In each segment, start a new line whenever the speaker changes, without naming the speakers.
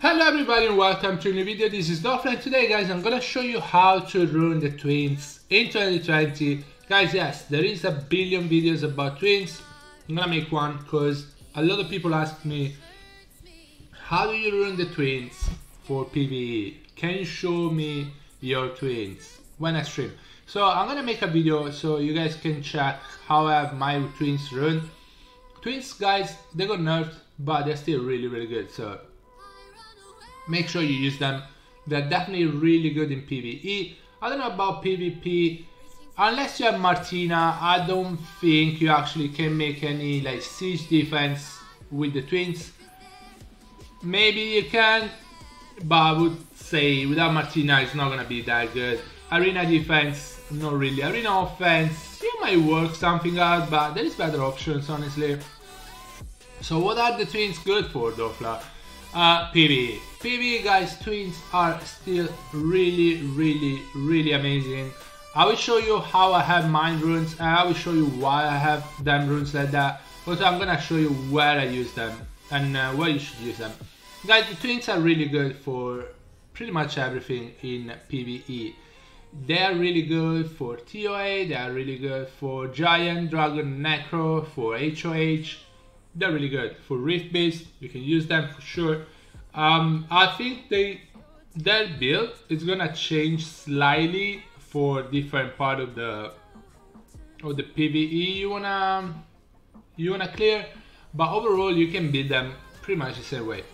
Hello everybody and welcome to a new video. This is Dofla and today guys I'm gonna show you how to rune the twins in 2020. Guys yes, there is a billion videos about twins. I'm gonna make one because a lot of people ask me how do you rune the twins for PvE? Can you show me your twins when I stream? So I'm gonna make a video so you guys can check how I have my twins ruined. Twins guys, they got nerfed but they're still really really good so make sure you use them. They're definitely really good in PvE. I don't know about PvP. Unless you have Martina, I don't think you actually can make any like siege defense with the twins. Maybe you can, but I would say without Martina it's not gonna be that good. Arena defense, not really. Arena offense, you might work something out, but there is better options honestly. So what are the twins good for, Dofla? Uh, PvE. PvE guys, twins are still really, really, really amazing. I will show you how I have mine runes and I will show you why I have them runes like that. Also, I'm gonna show you where I use them and uh, where you should use them. Guys, the twins are really good for pretty much everything in PvE. They are really good for TOA, they are really good for Giant, Dragon, Necro, for HOH, they're really good for Rift Beast. You can use them for sure. Um, I think they their build is gonna change slightly for different part of the of the PVE you wanna you wanna clear, but overall you can build them pretty much the same way.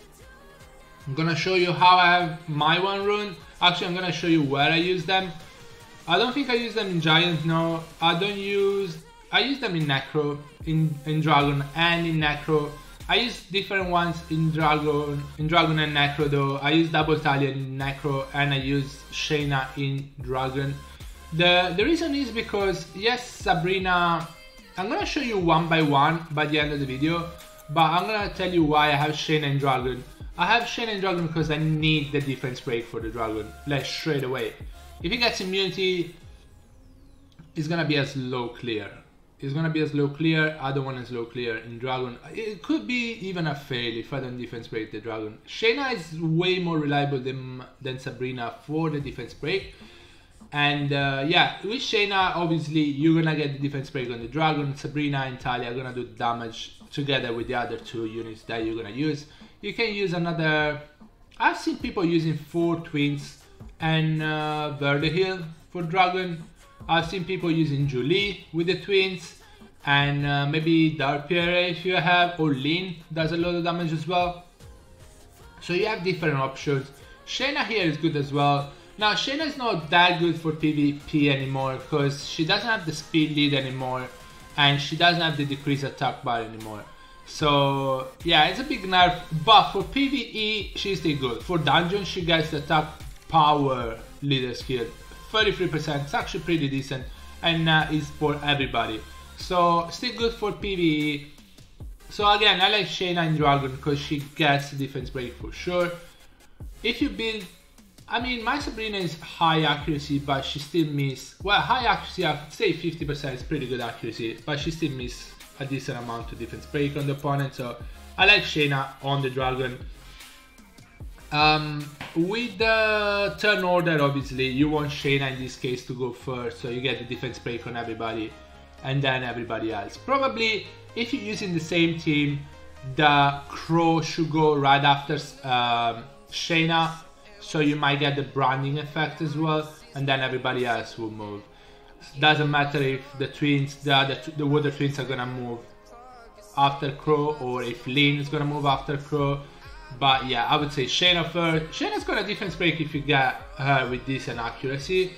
I'm gonna show you how I have my one rune. Actually, I'm gonna show you where I use them. I don't think I use them in Giant, no. I don't use I use them in Necro, in, in Dragon and in Necro. I use different ones in Dragon, in Dragon and Necro though. I use Double Talia in Necro and I use Shaina in Dragon. The, the reason is because, yes, Sabrina, I'm gonna show you one by one by the end of the video, but I'm gonna tell you why I have Shaina and Dragon. I have Shaina and Dragon because I need the defense break for the Dragon, like straight away. If he gets immunity, it's gonna be a slow clear is gonna be a slow clear, other one is slow clear in Dragon. It could be even a fail if I don't defense break the Dragon. Shaina is way more reliable than, than Sabrina for the defense break. And uh, yeah, with Shaina, obviously, you're gonna get the defense break on the Dragon. Sabrina and Talia are gonna do damage together with the other two units that you're gonna use. You can use another... I've seen people using four twins and uh, Verdehill for Dragon. I've seen people using Julie with the twins and uh, maybe Darpiere if you have or Lin does a lot of damage as well. So you have different options. Shaina here is good as well. Now Shaina is not that good for PvP anymore because she doesn't have the speed lead anymore and she doesn't have the decreased attack bar anymore. So yeah, it's a big nerf, but for PvE she's still good. For dungeon she gets the attack power leader skill 33%, it's actually pretty decent and uh, is for everybody. So still good for PvE. So again, I like Shaina and Dragon because she gets defense break for sure. If you build, I mean, my Sabrina is high accuracy, but she still miss. Well, high accuracy, I'd say 50% is pretty good accuracy, but she still miss a decent amount of defense break on the opponent. So I like Shaina on the Dragon. Um, with the turn order, obviously, you want Shaina in this case to go first, so you get the defense break on everybody, and then everybody else. Probably, if you're using the same team, the Crow should go right after um, Shaina, so you might get the branding effect as well, and then everybody else will move. Doesn't matter if the twins, the other, the Water Twins are gonna move after Crow, or if Lin is gonna move after Crow but yeah, I would say Shaina first. Shaina's got a defense break if you get her with decent accuracy.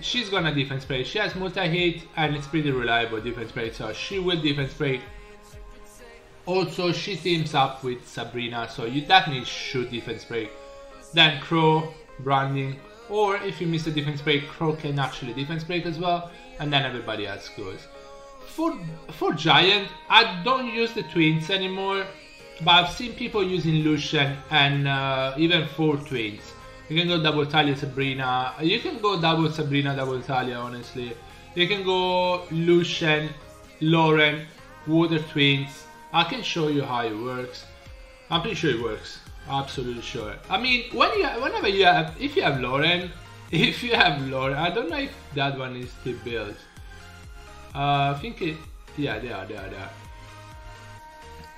She's got a defense break. She has multi-hit and it's pretty reliable defense break, so she will defense break. Also, she teams up with Sabrina, so you definitely should defense break. Then Crow, Branding, or if you miss the defense break, Crow can actually defense break as well, and then everybody else goes. For, for Giant, I don't use the twins anymore but I've seen people using Lucian and uh, even four twins. You can go double Talia Sabrina. You can go double Sabrina, double Talia, honestly. You can go Lucian, Lauren, Water Twins. I can show you how it works. I'm pretty sure it works. Absolutely sure. I mean, when you whenever you have, if you have Lauren, if you have Lauren, I don't know if that one is still built. Uh, I think it, yeah, they are, they are, they are.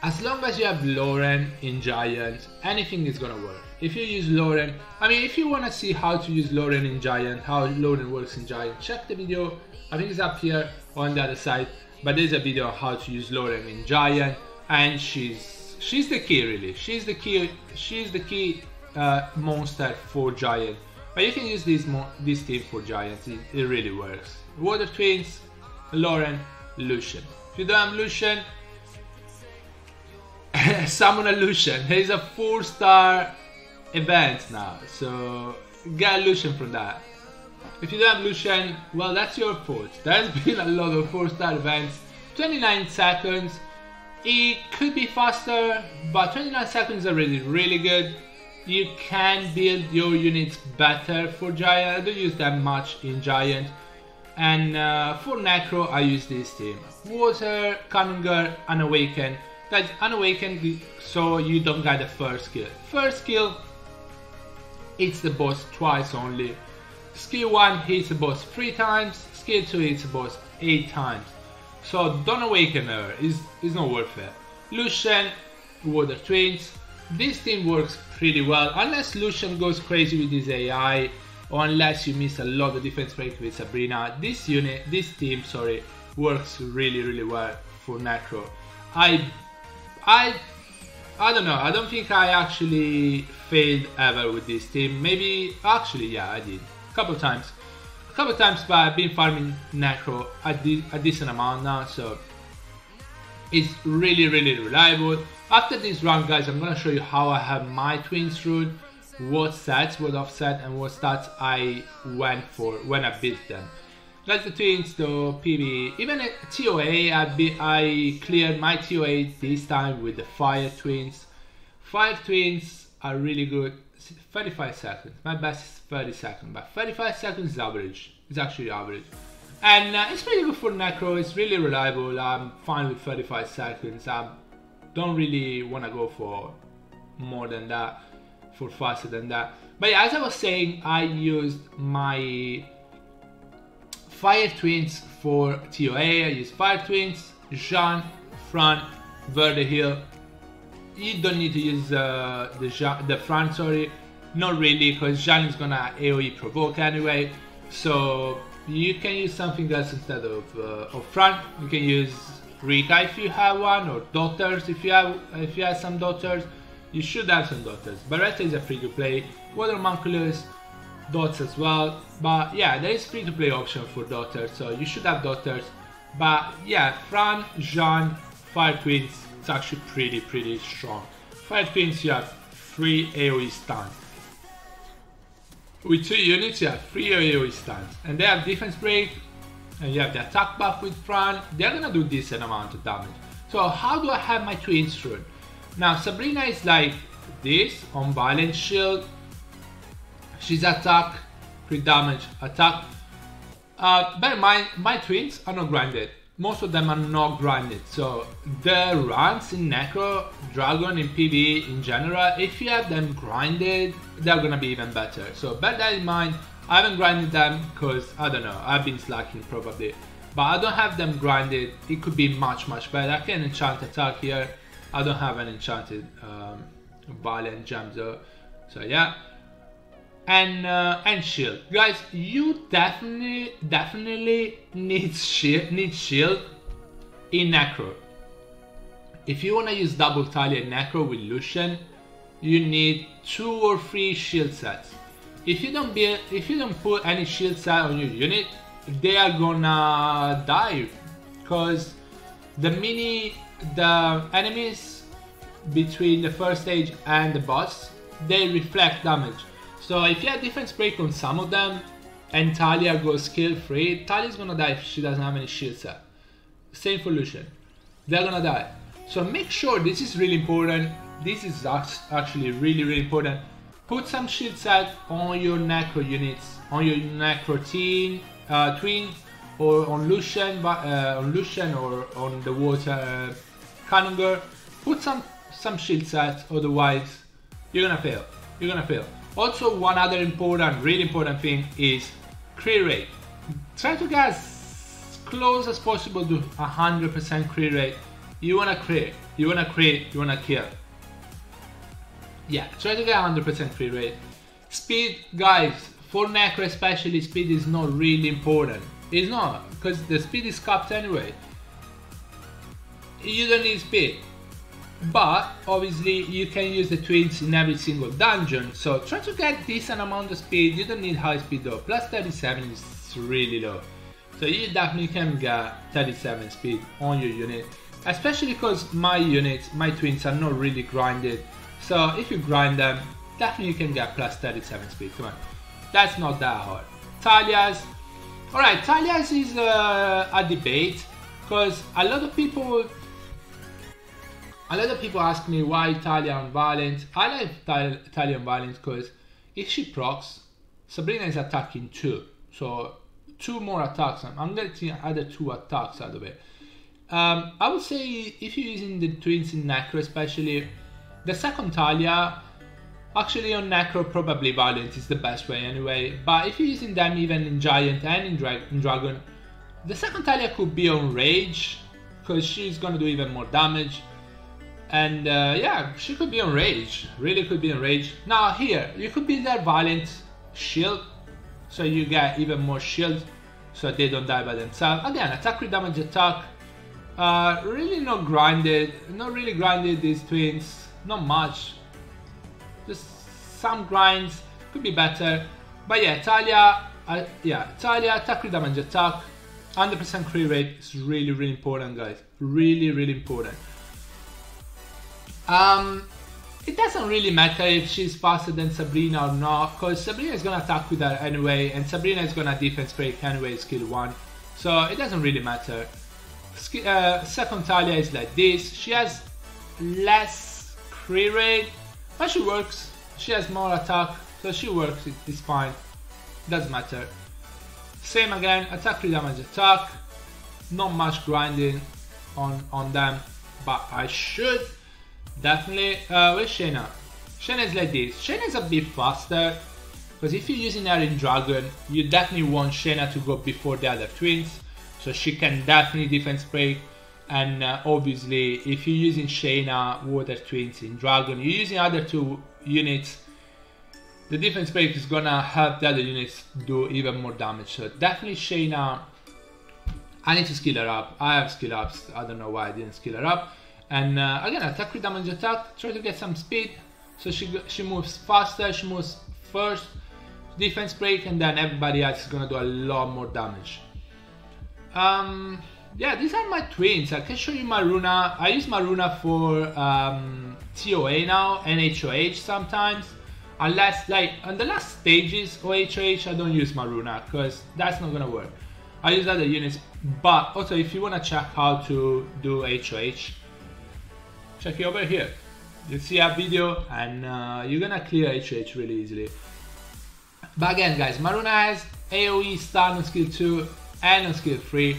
As long as you have Lauren in Giant, anything is gonna work. If you use Lauren, I mean, if you wanna see how to use Lauren in Giant, how Lauren works in Giant, check the video. I think it's up here on the other side, but there's a video on how to use Lauren in Giant, and she's she's the key really. She's the key. She's the key uh, monster for Giant. But you can use this this team for Giants. It, it really works. Water Twins, Lauren, Lucian. If you don't have Lucian, summon a Lucian. He's a four star event now, so get Lucian from that. If you don't have Lucian, well, that's your fault. There's been a lot of four star events. 29 seconds. It could be faster, but 29 seconds are really, really good. You can build your units better for Giant. I don't use that much in Giant. And uh, for Necro, I use this team. Water, Kanungar, Unawaken. Guys, Unawaken so you don't get the first skill. First skill, hits the boss twice only. Skill 1 hits the boss 3 times, skill 2 hits the boss 8 times. So don't awaken her, it's, it's not worth it. Lucian, Water Twins. This team works pretty well, unless Lucian goes crazy with his AI or unless you miss a lot of defense break with Sabrina, this unit, this team, sorry, works really, really well for Necro. I, I, I don't know. I don't think I actually failed ever with this team. Maybe, actually, yeah, I did a couple times. A couple times, but I've been farming Necro a, a decent amount now, so it's really, really reliable. After this run, guys, I'm gonna show you how I have my twins rune what sets, what offset and what stats I went for when I built them. Like the twins, though, PvE, even at TOA, I, be, I cleared my TOA this time with the fire twins. Fire twins are really good. 35 seconds. My best is 30 seconds, but 35 seconds is average. It's actually average. And uh, it's really good for Necro, it's really reliable. I'm fine with 35 seconds. I don't really want to go for more than that for faster than that. But yeah, as I was saying, I used my Fire Twins for TOA. I used Fire Twins, Jean, Fran, Verdehill. You don't need to use uh, the Jean, the Fran, sorry. Not really, because Jean is gonna AoE provoke anyway. So you can use something else instead of uh, of Fran. You can use Rika if you have one, or Daughters if you have if you have some Daughters. You should have some Daughters. Beretta is a free to play. Water Homunculus, dots as well. But yeah, there is free to play option for Daughters, so you should have Daughters. But yeah, Fran, Jean, Fire Twins, it's actually pretty, pretty strong. Fire Twins, you have 3 AoE stuns. With 2 units, you have 3 AoE stuns. And they have defense break, and you have the attack buff with Fran. They're gonna do decent amount of damage. So how do I have my twins rune? Now Sabrina is like this on balance shield. She's attack, crit damage, attack. Uh, but my my twins are not grinded. Most of them are not grinded. So the runs in Necro, Dragon, in PvE in general, if you have them grinded, they're gonna be even better. So bear that in mind. I haven't grinded them because I don't know. I've been slacking probably. But I don't have them grinded. It could be much much better. I can enchant attack here I don't have an enchanted um, violent gem though. So yeah. And uh, and shield. Guys, you definitely definitely need shield need shield in Necro. If you wanna use double Talia Necro with Lucian, you need two or three shield sets. If you don't build if you don't put any shield set on your unit, they are gonna die because the mini the enemies between the first stage and the boss, they reflect damage. So if you have defense break on some of them and Talia goes skill free, Talia's gonna die if she doesn't have any shields set. Same for Lucian. They're gonna die. So make sure this is really important. This is actually really really important. Put some shields set on your Necro units, on your Necro teen, uh, twin, or on Lucian, uh, on Lucian or on the water uh, Kanungar, put some some shield set, otherwise you're gonna fail. You're gonna fail. Also, one other important, really important thing is crit rate. Try to get as close as possible to 100% crit rate. You wanna crit, you wanna crit, you wanna kill. Yeah, try to get 100% crit rate. Speed, guys, for Necro especially, speed is not really important. It's not, because the speed is capped anyway. You don't need speed but obviously you can use the twins in every single dungeon. So try to get decent amount of speed. You don't need high speed though. Plus 37 is really low. So you definitely can get 37 speed on your unit. Especially because my units my twins are not really grinded. So if you grind them definitely you can get plus 37 speed. Come on. That's not that hard. Talias. Alright Talias is uh, a debate because a lot of people a lot of people ask me why Italian Violent. I like Italian Violent because if she procs, Sabrina is attacking two. So two more attacks. I'm getting other two attacks out of it. Um, I would say if you're using the twins in Necro especially, the second Talia, actually on Necro probably Violent is the best way anyway, but if you're using them even in Giant and in, Dra in Dragon, the second Talia could be on Rage, because she's gonna do even more damage. And uh, yeah, she could be enraged. really could be enraged. Now here, you could be their violent shield, so you get even more shield, so they don't die by themselves. Again, attack crit damage attack, uh, really not grinded, not really grinded these twins, not much. Just some grinds, could be better. But yeah, Talia, uh, yeah, Talia, attack crit damage attack, 100% crit rate is really, really important guys. Really, really important. Um, it doesn't really matter if she's faster than Sabrina or not, because Sabrina is gonna attack with her anyway, and Sabrina is gonna defense break anyway, skill 1. So it doesn't really matter. Uh, second Talia is like this. She has less crit rate, but she works. She has more attack, so she works, it's fine. Doesn't matter. Same again, attack damage attack. Not much grinding on, on them, but I should Definitely, uh, with Shaina. Shaina is like this. Shaina is a bit faster, because if you're using her in Dragon, you definitely want Shaina to go before the other twins, so she can definitely defense break. And uh, obviously, if you're using Shaina Water Twins in Dragon, you're using other two units, the defense break is gonna help the other units do even more damage. So definitely Shaina, I need to skill her up. I have skill ups, I don't know why I didn't skill her up. And uh, again, attack with damage attack, try to get some speed. So she, she moves faster, she moves first, defense break, and then everybody else is gonna do a lot more damage. Um, yeah, these are my twins. I can show you Maruna. I use Maruna for um, TOA now and HOH sometimes. Unless, like, on the last stages of HOH, I don't use Maruna because that's not gonna work. I use other units, but also if you wanna check how to do HOH, check it over here. You see a video and uh, you're gonna clear HH really easily. But again guys, Maruna has AoE stun on skill 2 and on skill 3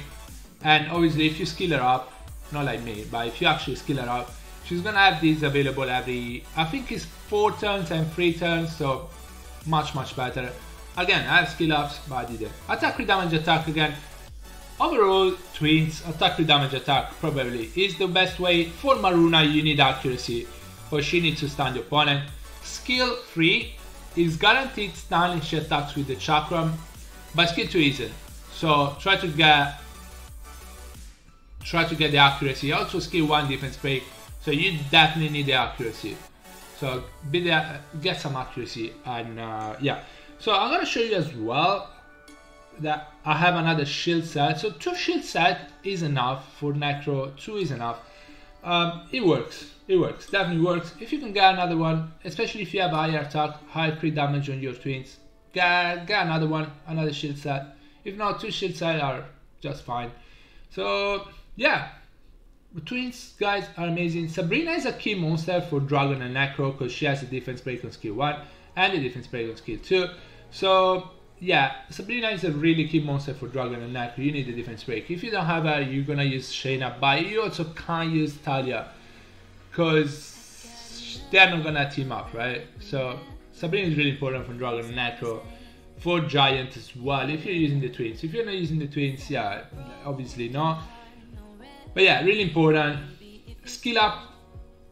and obviously if you skill her up, not like me, but if you actually skill her up, she's gonna have these available every, I think it's 4 turns and 3 turns, so much much better. Again, I have skill ups, but I didn't. Attack damage attack again, Overall, Twins attack with damage attack probably is the best way. For Maruna you need accuracy, or she needs to stun the opponent. Skill 3 is guaranteed stun if she attacks with the chakram, but skill 2 isn't. So try to get try to get the accuracy. Also skill 1 defense break, so you definitely need the accuracy. So be get some accuracy and uh, yeah. So I'm gonna show you as well that I have another shield set. So two shield set is enough for Necro, two is enough. Um, it works, it works, definitely works. If you can get another one, especially if you have higher attack, higher crit damage on your twins, get, get another one, another shield set. If not, two shield set are just fine. So yeah, the twins guys are amazing. Sabrina is a key monster for Dragon and Necro because she has a defense break on skill 1 and a defense break on skill 2. So yeah, Sabrina is a really key monster for Dragon and Necro. You need a defense break. If you don't have her, you're gonna use Shaina, but you also can't use Talia. Because they're not gonna team up, right? So Sabrina is really important for Dragon and Necro, for Giant as well. If you're using the twins, if you're not using the twins, yeah, obviously not. But yeah, really important. Skill up,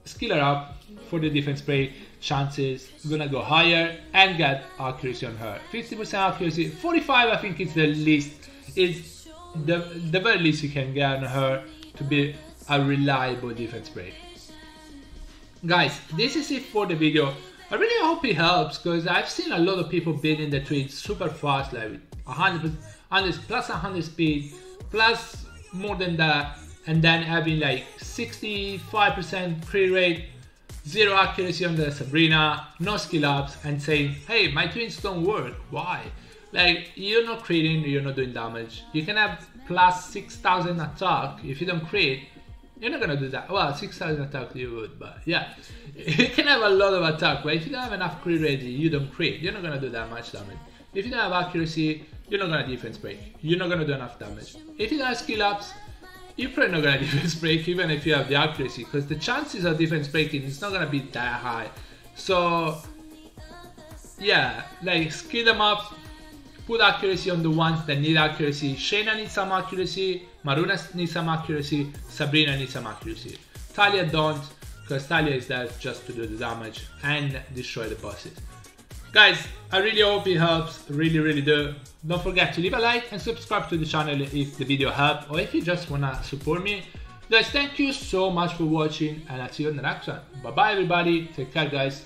skill her up for the defense break. Chances gonna go higher and get accuracy on her. 50% accuracy, 45 I think is the least. Is the the very least you can get on her to be a reliable defense break. Guys, this is it for the video. I really hope it helps because I've seen a lot of people building the tweets super fast, like 100, 100 plus 100 speed, plus more than that, and then having like 65% crit rate, zero accuracy on the Sabrina, no skill ups, and saying, hey, my twins don't work. Why? Like, you're not creating, you're not doing damage. You can have plus 6000 attack if you don't create, you're not gonna do that. Well, 6,000 attack you would, but yeah. You can have a lot of attack, but if you don't have enough crit ready, you don't crit. You're not gonna do that much damage. If you don't have accuracy, you're not gonna defense break. You're not gonna do enough damage. If you don't have skill ups, you're probably not gonna defense break even if you have the accuracy, because the chances of defense breaking is not gonna be that high. So yeah, like skill them up, put accuracy on the ones that need accuracy. Shaina needs some accuracy, Maruna needs some accuracy, Sabrina needs some accuracy. Talia don't, because Talia is there just to do the damage and destroy the bosses. Guys, I really hope it helps, really really do. Don't forget to leave a like and subscribe to the channel if the video helped or if you just wanna support me. Guys, thank you so much for watching and I'll see you in the next one. Bye bye everybody, take care guys.